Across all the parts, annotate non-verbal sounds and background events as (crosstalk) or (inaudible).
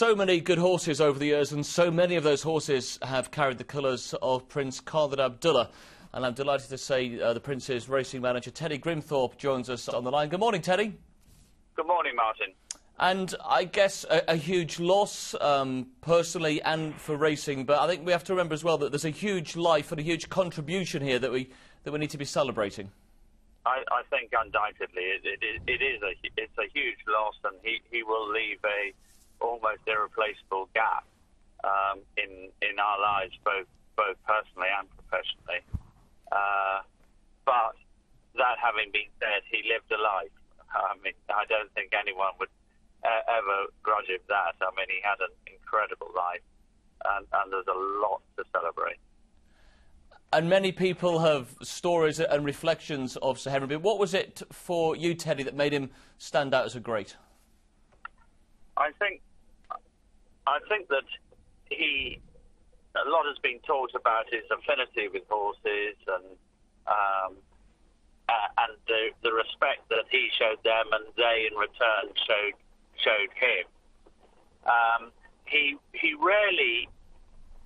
so many good horses over the years, and so many of those horses have carried the colours of Prince Khalid Abdulla. And I'm delighted to say uh, the Prince's racing manager, Teddy Grimthorpe, joins us on the line. Good morning, Teddy. Good morning, Martin. And I guess a, a huge loss, um, personally and for racing, but I think we have to remember as well that there's a huge life and a huge contribution here that we, that we need to be celebrating. I, I think undoubtedly it, it, it is a it's a huge loss, and he, he will leave a almost irreplaceable gap um, in in our lives, both both personally and professionally. Uh, but that having been said, he lived a life. I mean, I don't think anyone would uh, ever grudge him that. I mean, he had an incredible life, and, and there's a lot to celebrate. And many people have stories and reflections of Sir Henry. But what was it for you, Teddy, that made him stand out as a great? I think, I think that he, a lot has been talked about his affinity with horses and um, uh, and the, the respect that he showed them and they in return showed showed him. Um, he he really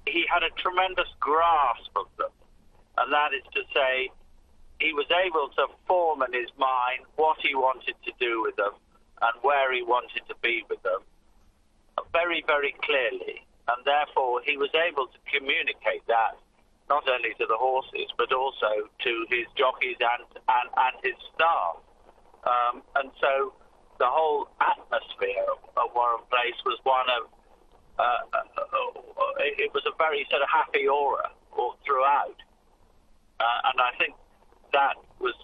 he had a tremendous grasp of them and that is to say, he was able to form in his mind what he wanted to do with them and where he wanted to be with them very, very clearly. And therefore, he was able to communicate that not only to the horses, but also to his jockeys and, and, and his staff. Um, and so the whole atmosphere of Warren Place was one of, uh, uh, it was a very sort of happy aura throughout. Uh, and I think that was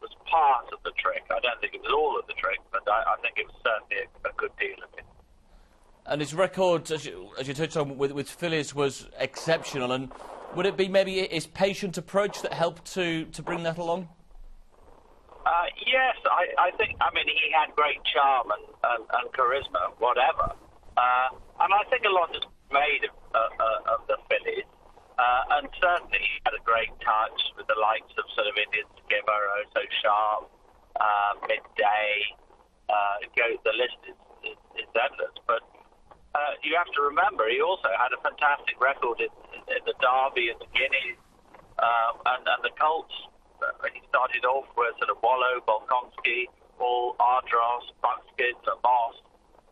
was part of the trick. I don't think it was all of the trick, but I, I think it was certainly a, a, good deal of it. And his record, as you, as you touched on with, with fillies, was exceptional. And would it be maybe his patient approach that helped to, to bring that along? Uh, yes, I, I, think. I mean, he had great charm and, and, and charisma, whatever. Uh, and I think a lot is made of, uh, uh of the fillies. Uh, and certainly he had a great touch with the likes of sort of Indian Skimmer, So Sharp, uh, Midday. Uh, go, the list is, is, is endless. But uh, you have to remember he also had a fantastic record in, in the Derby and the Guineas uh, and, and the Colts. Uh, he started off with sort of Wollow, Bolkonsky, all Ardross, Buckskin, Moss,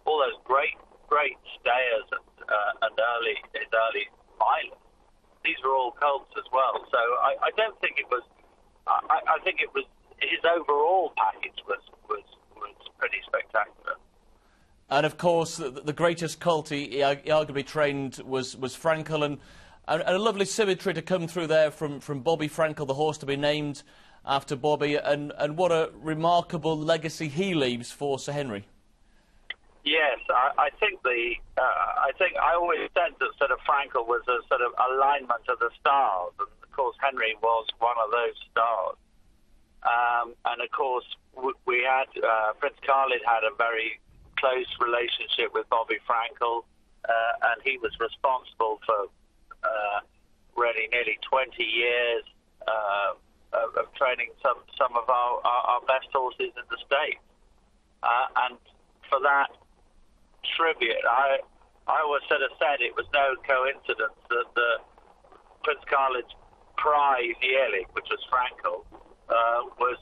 all those great, great stayers and, uh, and early his early milers these were all colts as well. So I, I don't think it was. I, I think it was his overall package was was was pretty spectacular. And of course, the, the greatest colt he, he, arguably trained was was Frankel, and, and, a lovely symmetry to come through there from from Bobby Frankel, the horse to be named after Bobby, and and what a remarkable legacy he leaves for Sir Henry. Yes, I, I think the uh, I think I always said that sort of Frankel was a sort of alignment of the stars, and of course Henry was one of those stars. Um, and of course we had uh, Prince Khalid had a very close relationship with Bobby Frankel, uh, and he was responsible for uh, really nearly 20 years uh, of, of training some some of our, our, our best horses in the state. Uh, and for that, tribute. I I always sort of said it was no coincidence that the Prince Khalid's prize yearling, which was Frankel, uh, was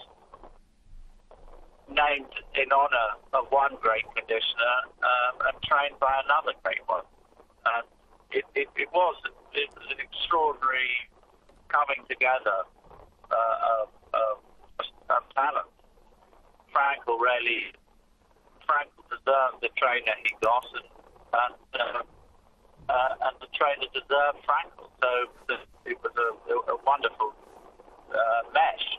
named in honour of one great conditioner um, and trained by another great one. And it, it, it was it was an extraordinary coming together uh, of, of, of talent. Frankel really Frankel deserved the trainer he got, and and, uh, uh, and the trainer deserved Frankel. So it was a, a wonderful uh, mesh.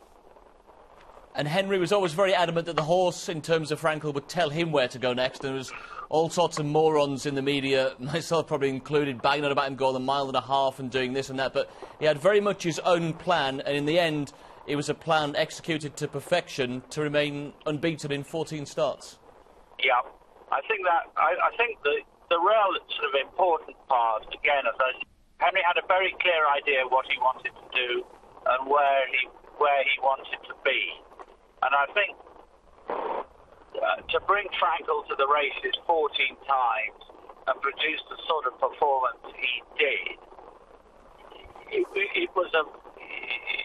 And Henry was always very adamant that the horse, in terms of Frankel, would tell him where to go next. There was all sorts of morons in the media, (laughs) myself probably included, banging on about him going a mile and a half and doing this and that. But he had very much his own plan, and in the end, it was a plan executed to perfection to remain unbeaten in 14 starts. Yeah, I think that I, I think the the real sort of important part again, as I, Henry had a very clear idea of what he wanted to do and where he where he wanted to be, and I think uh, to bring Frankel to the races 14 times and produce the sort of performance he did, it, it was a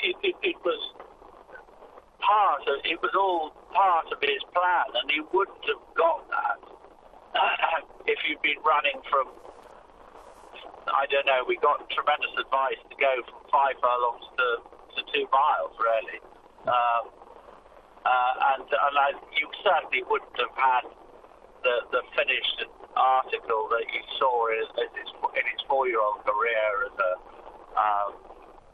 it, it, it was part of it was all part of his plan, and he wouldn't have got that (clears throat) if you'd been running from. I don't know. We got tremendous advice to go from five furlongs to, to two miles, really. Um, uh, and and I, you certainly wouldn't have had the the finished article that you saw in, in his, in his four-year-old career as a um,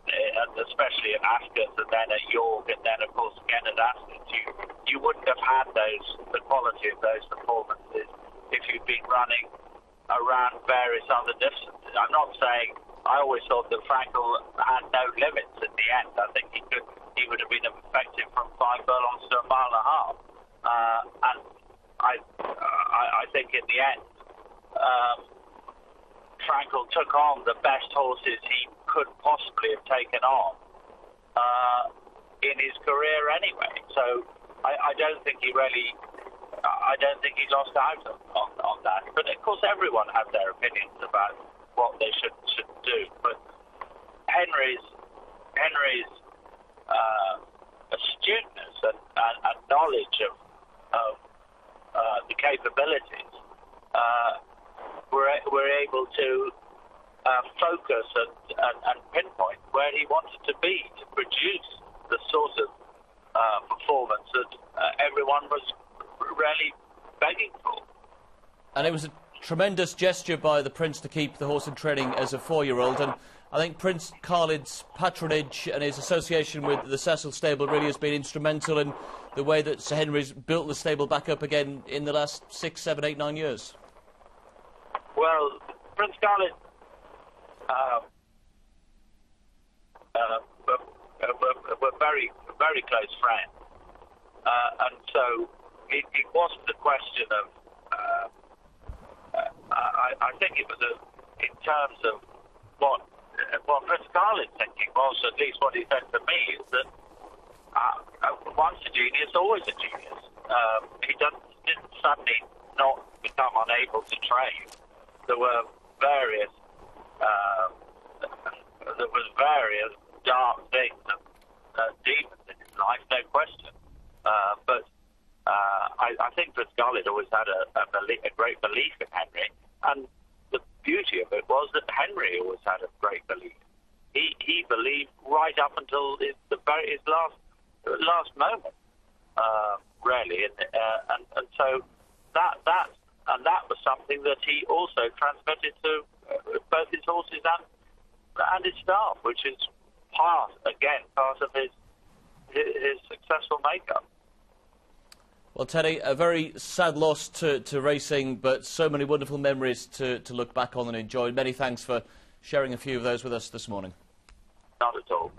and especially at Ascot and then at York and then of course again at Ascot, you you wouldn't have had those the quality of those performances if you'd been running around various other distances. I'm not saying I always thought that Frankel had no limits in the end. I think he could he would have been effective from five furlongs to a mile and a half. Uh, and I, uh, I I think in the end um, Frankel took on the best horses he could possibly have taken on uh, in his career anyway. So I, I don't think he really, I don't think he lost out on, on that. But of course, everyone has their opinions about what they should should do. But Henry's Henry's uh, astuteness and, and, and, knowledge of, of uh, the capabilities uh, were were able to uh, focus and, and, and, pinpoint where he wanted to be to produce the sort of uh, performance that uh, everyone was really begging for. And it was a tremendous gesture by the Prince to keep the horse in training as a four-year-old. And I think Prince Khalid's patronage and his association with the Cecil stable really has been instrumental in the way that Sir Henry's built the stable back up again in the last six, seven, eight, nine years. Well, Prince Khalid um, uh, were, were, were, very, very close friends. Uh, and so it, it, wasn't a question of, uh, uh I, I, think it was a, in terms of what, what Prince Khalid's thinking was, at least what he said to me, is that uh, once a genius, always a genius. Um, he didn't, didn't suddenly not become unable to train. There were various um, (laughs) there was various dark things and uh, demons in his life, no question. Uh, but uh, I, I think Prince Khalid always had a, a, belie- a great belief in Henry, and the beauty of it was that Henry always had a great belief. He he believed right up until his, the very his last last moment, uh, really, and, uh, and and so that that and that was something that he also transmitted to both his horses and and his staff, which is part again part of his his, his successful makeup. Well, Teddy, a very sad loss to, to racing, but so many wonderful memories to, to look back on and enjoy. Many thanks for sharing a few of those with us this morning. Not at all.